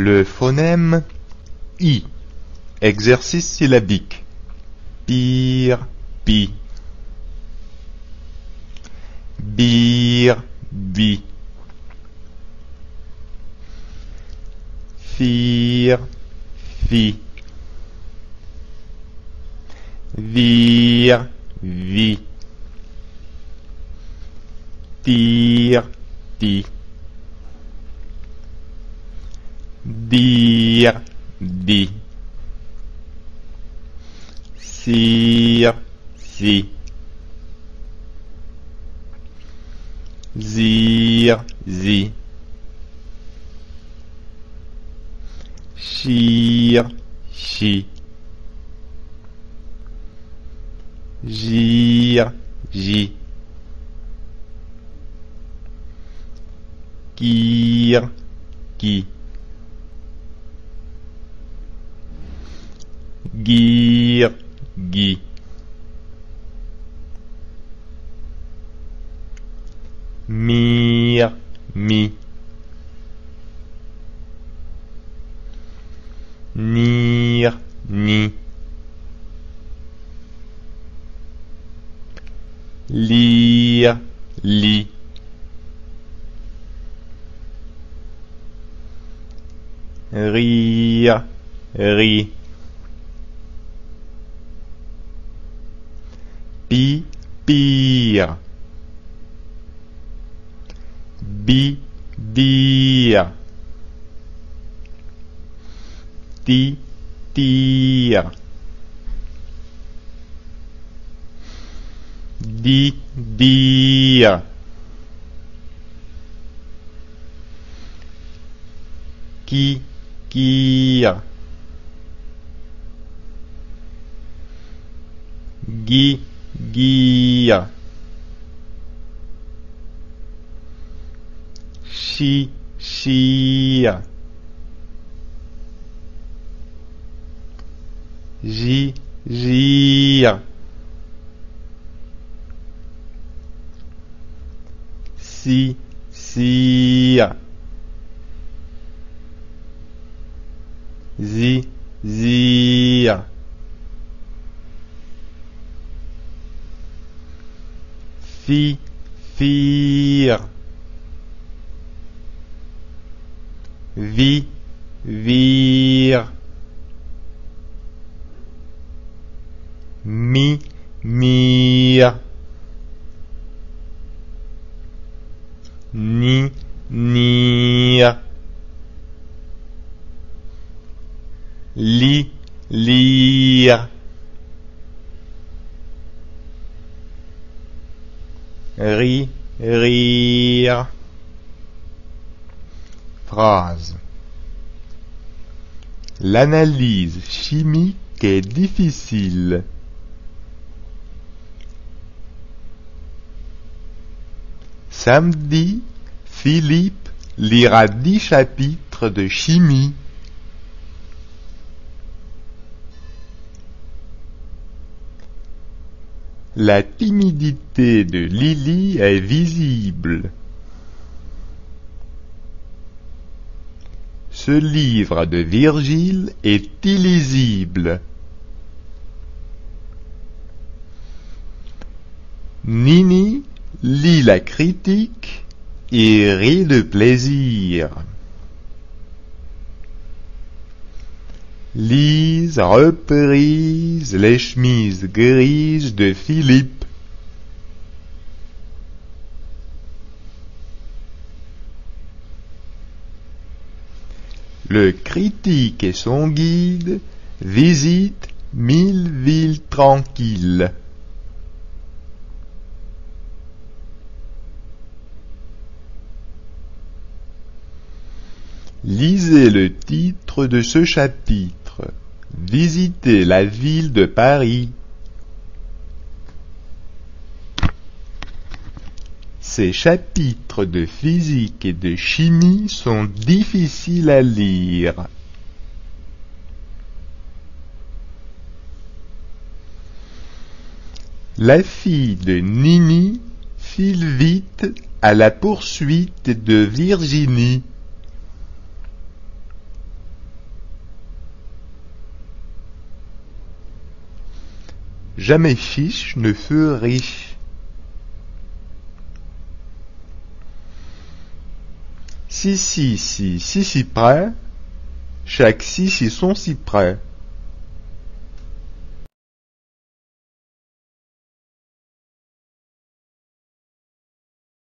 Le phonème I. Exercice syllabique. Pire, pi. Bir, bi. Fir, fi. Vir, vi. Tire, ti. Dire, di. Cire, si. Zire, zi. Chire, chi. Gire, ji. Kire, qui. Gire, gui. Mire, mi. Nire, ni. Lire, li. Rire, ri. Pi, pire. Bi, dire. Ti, tire. Di, dire. Qui, kire. Gui, guire. Chi, chire. J, gire. Si, sire. Zi, zire. Fire. Vi, vire. Mi, mire. Ni, nire. Li, lire. Ri, rire. Phrase. L'analyse chimique est difficile. Samedi, Philippe lira dix chapitres de chimie. La timidité de Lily est visible. Ce livre de Virgile est illisible. Nini lit la critique et rit de plaisir. Lise reprise les chemises grises de Philippe. Le critique et son guide visitent mille villes tranquilles. Lisez le titre de ce chapitre. Visitez la ville de Paris. Ces chapitres de physique et de chimie sont difficiles à lire. La fille de Nini file vite à la poursuite de Virginie. Jamais fiche ne fut riche. Si, si, si, si, si près, chaque si, si sont si près.